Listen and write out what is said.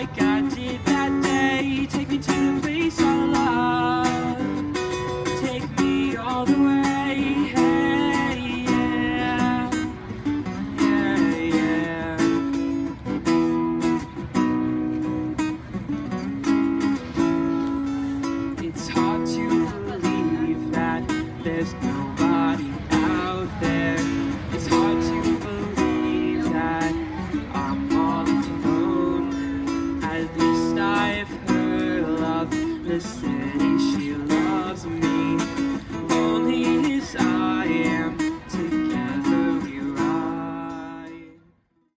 like I did that day. Take